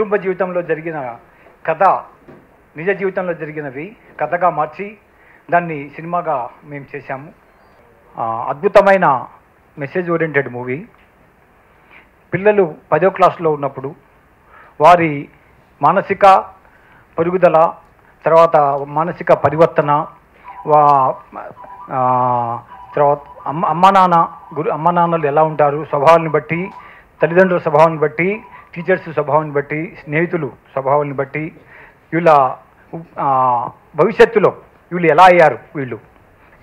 కుటుంబ జీవితంలో జరిగిన కథ నిజ జీవితంలో జరిగినవి కథగా మార్చి దాన్ని సినిమాగా మేము చేశాము. అద్భుతమైన మెసేజ్ ఓరియంటెడ్ మూవీ పిల్లలు పదో క్లాస్లో ఉన్నప్పుడు వారి మానసిక పెరుగుదల తర్వాత మానసిక పరివర్తన వా తర్వాత అమ్మ అమ్మ నాన్న గురు అమ్మ నాన్నలు ఎలా ఉంటారు స్వభావాన్ని బట్టి తల్లిదండ్రుల స్వభావాన్ని బట్టి టీచర్స్ స్వభావాన్ని బట్టి స్నేహితులు స్వభావాన్ని బట్టి వీళ్ళ భవిష్యత్తులో వీళ్ళు ఎలా అయ్యారు వీళ్ళు?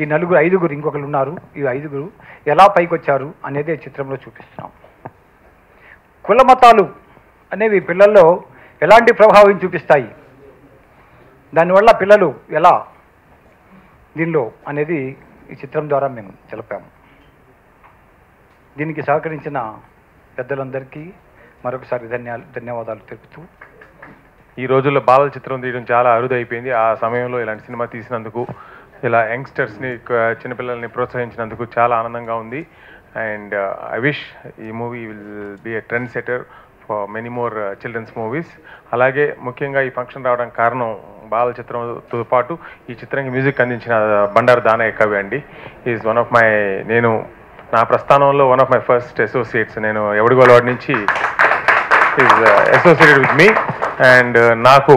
ఈ నలుగురు ఐదుగురు ఇంకొకరు ఉన్నారు. ఈ ఐదుగురు ఎలా పైకి వచ్చారు అనేది ఈ చిత్రంలో చూపిస్తున్నాం. కుల మతాలు అనేవి పిల్లల్లో ఎలాంటి ప్రభావం చూపిస్తాయి? దానివల్ల పిల్లలు ఎలా? దీనిలో అనేది ఈ చిత్రం ద్వారా మేము తెలిపాము. దీనికి సహకరించిన పెద్దలందరికీ మరొకసారి ధన్యాలు ధన్యవాదాలు తెలుపుతూ. ఈ రోజుల్లో బాలల చిత్రం తీయడం చాలా అరుదైపోయింది. ఆ సమయంలో ఇలాంటి సినిమా తీసినందుకు ఇలా యంగ్స్టర్స్ని చిన్నపిల్లల్ని ప్రోత్సహించినందుకు చాలా ఆనందంగా ఉంది. అండ్ uh, ఐ విష్ ఈ movie will be a trend setter for many more uh, children's movies. అలాగే ముఖ్యంగా ఈ ఫంక్షన్ రావడానికి కారణం బాల చిత్రంతో పాటు ఈ చిత్రానికి మ్యూజిక్ అందించిన uh, బండారు దానయ్య కవి అండి. ఈజ్ వన్ ఆఫ్ మై నేను నా ప్రస్థానంలో one of my first associates నేను ఎవడిగోలవాడి నుంచి is associated with me and నాకు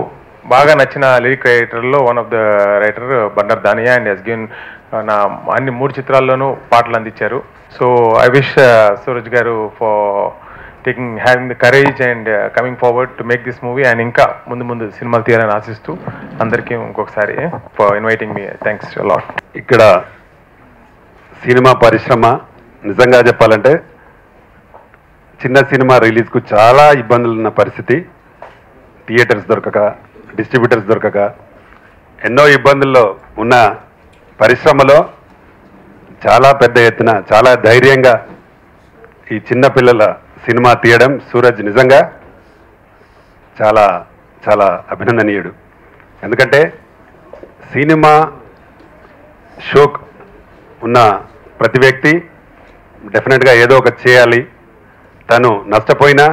బాగా నచ్చిన లిరిక్ రైటర్లో వన్ ఆఫ్ ద రైటర్ బండర్ దానియా అండ్ ఎస్ గిన్ నా అన్ని మూడు చిత్రాల్లోనూ పాటలు అందించారు. So I wish Suraj garu for taking having the courage and coming forward to make this movie and ఇంకా ముందు ముందు సినిమాలు తీయాలని ఆశిస్తూ అందరికీ ఇంకొకసారి for inviting me thanks lot ఇక్కడ సినిమా పరిశ్రమ నిజంగా చెప్పాలంటే చిన్న సినిమా రిలీజ్కు చాలా ఇబ్బందులు ఉన్న పరిస్థితి. థియేటర్స్ దొరకక డిస్ట్రిబ్యూటర్స్ దొరకక ఎన్నో ఇబ్బందుల్లో ఉన్న పరిశ్రమలో చాలా పెద్ద ఎత్తున చాలా ధైర్యంగా ఈ చిన్నపిల్లల సినిమా తీయడం సూరజ్ నిజంగా చాలా చాలా అభినందనీయుడు. ఎందుకంటే సినిమా షోక్ ఉన్న ప్రతి వ్యక్తి డెఫినెట్గా ఏదో ఒక చేయాలి. తను నష్టపోయినా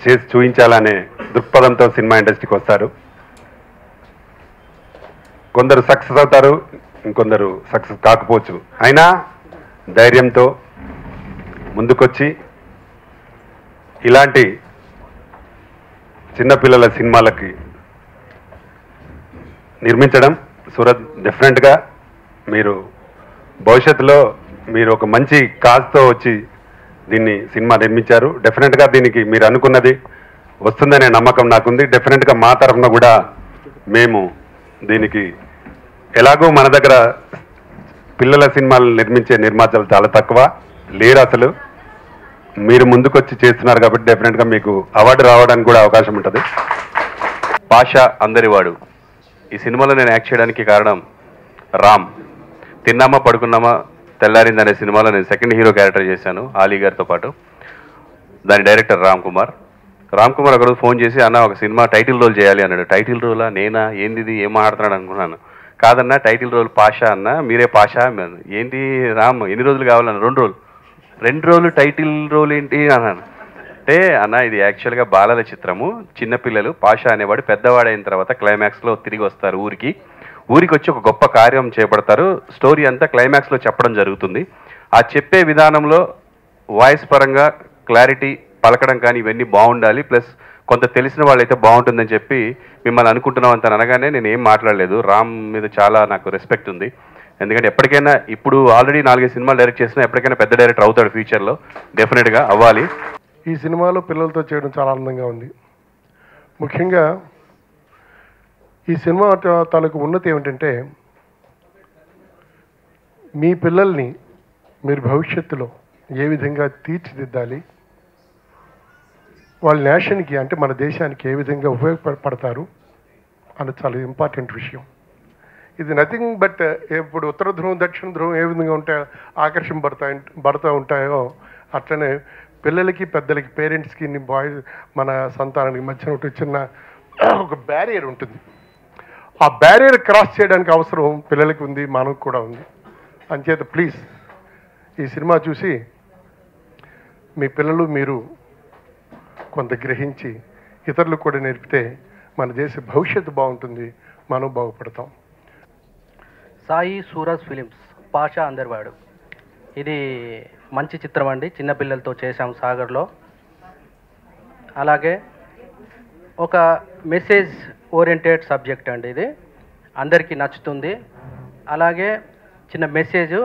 చేసి చూపించాలనే దృక్పథంతో సినిమా ఇండస్ట్రీకి వస్తారు. కొందరు సక్సెస్ అవుతారు ఇంకొందరు సక్సెస్ కాకపోవచ్చు. అయినా ధైర్యంతో ముందుకొచ్చి ఇలాంటి చిన్నపిల్లల సినిమాలకి నిర్మించడం సూరత్ డెఫినెట్గా మీరు భవిష్యత్తులో మీరు ఒక మంచి కాజ్తో వచ్చి దీన్ని సినిమా నిర్మించారు. డెఫినెట్గా దీనికి మీరు అనుకున్నది వస్తుందనే నమ్మకం నాకుంది. డెఫినెట్గా మా తరఫున కూడా మేము దీనికి ఎలాగో మన దగ్గర పిల్లల సినిమాలు నిర్మించే నిర్మాతలు చాలా తక్కువ లేరు అసలు. మీరు ముందుకొచ్చి చేస్తున్నారు కాబట్టి డెఫినెట్గా మీకు అవార్డు రావడానికి కూడా అవకాశం ఉంటుంది. భాష అందరివాడు. ఈ సినిమాలో నేను యాక్ట్ చేయడానికి కారణం రామ్. తిన్నామా పడుకున్నామా తెల్లారింది అనే సినిమాలో నేను సెకండ్ హీరో క్యారెక్టర్ చేశాను ఆలీ గారితో పాటు. దాని డైరెక్టర్ రామ్ కుమార్. రామ్ కుమార్ ఒకరోజు ఫోన్ చేసి అన్న ఒక సినిమా టైటిల్ రోల్ చేయాలి అన్నాడు. టైటిల్ రోలా నేనా? ఏంది ఇది ఏం మాట్లాడుతున్నాడు? అనుకున్నాను. కాదన్న టైటిల్ రోల్ పాషా అన్న మీరే పాషా ఏంటి రామ్ ఎన్ని రోజులు కావాలన్న? రెండు రోజులు. రెండు రోజులు టైటిల్ రోల్ ఏంటి? అన్నాను. అంటే అన్న ఇది యాక్చువల్గా బాలల చిత్రము. చిన్నపిల్లలు పాషా అనేవాడు పెద్దవాడైన తర్వాత క్లైమాక్స్లో తిరిగి వస్తారు ఊరికి. ఊరికి వచ్చి ఒక గొప్ప కార్యం చేపడతారు. స్టోరీ అంతా క్లైమాక్స్లో చెప్పడం జరుగుతుంది. ఆ చెప్పే విధానంలో వాయిస్ పరంగా క్లారిటీ పలకడం కానీ ఇవన్నీ బాగుండాలి. ప్లస్ కొంత తెలిసిన వాళ్ళైతే బాగుంటుందని చెప్పి మిమ్మల్ని అనుకుంటున్నాం అంత అనగానే నేను ఏం మాట్లాడలేదు. రామ్ మీద చాలా నాకు రెస్పెక్ట్ ఉంది. ఎందుకంటే ఎప్పటికైనా ఇప్పుడు ఆల్రెడీ నాలుగైదు సినిమాలు డైరెక్ట్ చేసినా ఎప్పటికైనా పెద్ద డైరెక్టర్ అవుతాడు ఫ్యూచర్లో డెఫినెట్గా అవ్వాలి. ఈ సినిమాలో పిల్లలతో చేయడం చాలా ఆనందంగా ఉంది. ముఖ్యంగా ఈ సినిమా తాలూకు ఉన్నతి ఏమిటంటే మీ పిల్లల్ని మీరు భవిష్యత్తులో ఏ విధంగా తీర్చిదిద్దాలి వాళ్ళ నేషన్కి అంటే మన దేశానికి ఏ విధంగా ఉపయోగపడతారు అన్నది చాలా ఇంపార్టెంట్ విషయం. ఇది నథింగ్ బట్ ఇప్పుడు ఉత్తర ధ్రువం దక్షిణ ధ్రువం ఏ విధంగా ఉంటాయో ఆకర్షణ పడతా ఉంటాయో అట్లనే పిల్లలకి పెద్దలకి పేరెంట్స్కి బాయ్ మన సంతానానికి మధ్యన ఒకటి చిన్న ఒక బ్యారియర్ ఉంటుంది. ఆ బ్యారియర్ క్రాస్ చేయడానికి అవసరం పిల్లలకి ఉంది మనకు కూడా ఉంది. అంచేత ప్లీజ్ ఈ సినిమా చూసి మీ పిల్లలు మీరు కొంత గ్రహించి ఇతరులకు కూడా నేర్పితే మన దేశ భవిష్యత్తు బాగుంటుంది మనం బాగుపడతాం. సాయి సూరజ్ ఫిలిమ్స్ పాషా అందరివాడు. ఇది మంచి చిత్రం అండి చిన్నపిల్లలతో చేశాం సాగర్లో. అలాగే ఒక మెసేజ్ ఓరియంటెడ్ సబ్జెక్ట్ అండి ఇది. అందరికీ నచ్చుతుంది. అలాగే చిన్న మెసేజ్.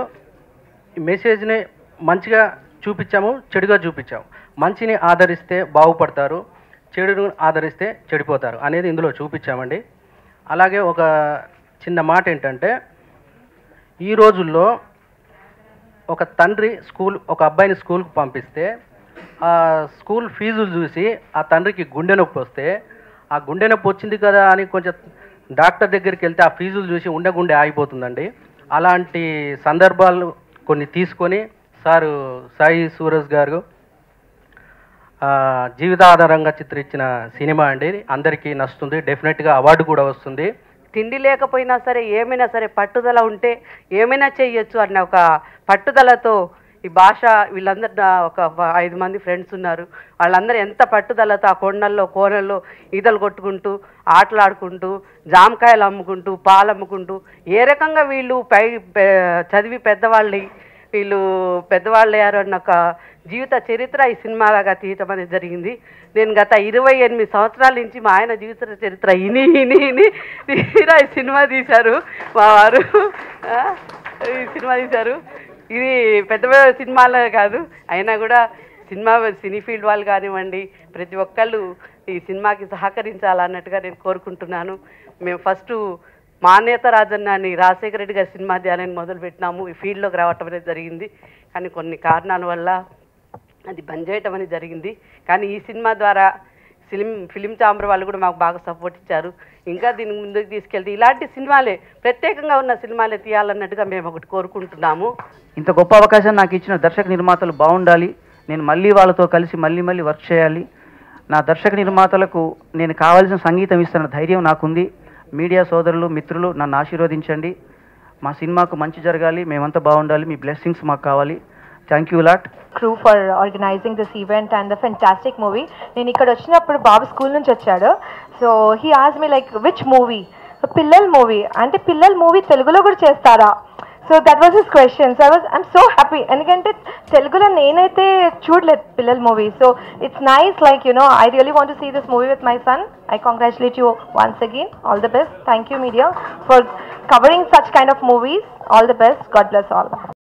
ఈ మెసేజ్ని మంచిగా చూపించాము చెడుగా చూపించాము. మంచిని ఆదరిస్తే బాగుపడతారు చెడును ఆదరిస్తే చెడిపోతారు అనేది ఇందులో చూపించామండి. అలాగే ఒక చిన్న మాట ఏంటంటే ఈ రోజుల్లో ఒక తండ్రి స్కూల్ ఒక అబ్బాయిని స్కూల్కి పంపిస్తే ఆ స్కూల్ ఫీజులు చూసి ఆ తండ్రికి గుండె నొప్పి వస్తే ఆ గుండె నొప్పి వచ్చింది కదా అని కొంచెం డాక్టర్ దగ్గరికి వెళ్తే ఆ ఫీజులు చూసి ఉండే గుండె ఆగిపోతుందండి. అలాంటి సందర్భాలు కొన్ని తీసుకొని సారు సాయి సూరజ్ గారు జీవితాధారంగా చిత్రించిన సినిమా అండి. అందరికీ నచ్చుతుంది. డెఫినెట్గా అవార్డు కూడా వస్తుంది. తిండి లేకపోయినా సరే ఏమైనా సరే పట్టుదల ఉంటే ఏమైనా చేయొచ్చు అన్న ఒక పట్టుదలతో ఈ భాష వీళ్ళందరూ ఒక ఐదు మంది ఫ్రెండ్స్ ఉన్నారు. వాళ్ళందరూ ఎంత పట్టుదలతో ఆ కొండల్లో కోనల్లో ఈతలు కొట్టుకుంటూ ఆటలాడుకుంటూ జామకాయలు అమ్ముకుంటూ పాలు అమ్ముకుంటూ ఏ రకంగా వీళ్ళు పై చదివి పెద్దవాళ్ళని వీళ్ళు పెద్దవాళ్ళు అయ్యారు అన్న ఒక జీవిత చరిత్ర ఈ సినిమాగా తీయటం అనేది జరిగింది. నేను గత ఇరవై ఎనిమిది సంవత్సరాల నుంచి మా ఆయన జీవిత చరిత్ర ఇని ఇని ఇని తీరా ఈ సినిమా తీశారు మా వారు. ఈ సినిమా తీశారు. ఇది పెద్ద పెద్ద సినిమాలే కాదు. అయినా కూడా సినిమా సినీ ఫీల్డ్ వాళ్ళు కానివ్వండి ప్రతి ఒక్కళ్ళు ఈ సినిమాకి సహకరించాలన్నట్టుగా నేను కోరుకుంటున్నాను. మేము ఫస్ట్ మాన్యత రాజన్నని రాజశేఖర రెడ్డి గారి సినిమా ధ్యానాన్ని మొదలుపెట్టినాము ఈ ఫీల్డ్లోకి రావటం అనేది జరిగింది. కానీ కొన్ని కారణాల వల్ల అది బంద్ చేయటం అనేది జరిగింది. కానీ ఈ సినిమా ద్వారా ఫిలిం ఫిలిం చాంబర్ వాళ్ళు కూడా మాకు బాగా సపోర్ట్ ఇచ్చారు. ఇంకా దీన్ని ముందుకు తీసుకెళ్తే ఇలాంటి సినిమాలే ప్రత్యేకంగా ఉన్న సినిమాలే తీయాలన్నట్టుగా మేము ఒకటి కోరుకుంటున్నాము. ఇంత గొప్ప అవకాశం నాకు ఇచ్చిన దర్శక నిర్మాతలు బాగుండాలి. నేను మళ్ళీ వాళ్ళతో కలిసి మళ్ళీ మళ్ళీ వర్క్ చేయాలి. నా దర్శక నిర్మాతలకు నేను కావాల్సిన సంగీతం ఇస్తున్న ధైర్యం నాకుంది. మీడియా సోదరులు మిత్రులు నన్ను ఆశీర్వదించండి. మా సినిమాకు మంచి జరగాలి మేమంతా బాగుండాలి మీ బ్లెస్సింగ్స్ మాకు కావాలి. Thank you lot crew for organizing this event and the fantastic movie నేను ఇక్కడ వచ్చినప్పుడు బాబు స్కూల్ నుంచి వచ్చాడు. సో హీ ఆస్ మీ లైక్ విచ్ మూవీ పిల్లల మూవీ అంటే పిల్లల మూవీ తెలుగులో కూడా చేస్తారా? So that was his question so I was I'm so happy ఎందుకంటే తెలుగులో నేనైతే చూడలేదు పిల్లల movie so it's nice like you know I really want see this movie with my son I congratulate you once again all the best thank you media for covering such kind of movies all the best God bless all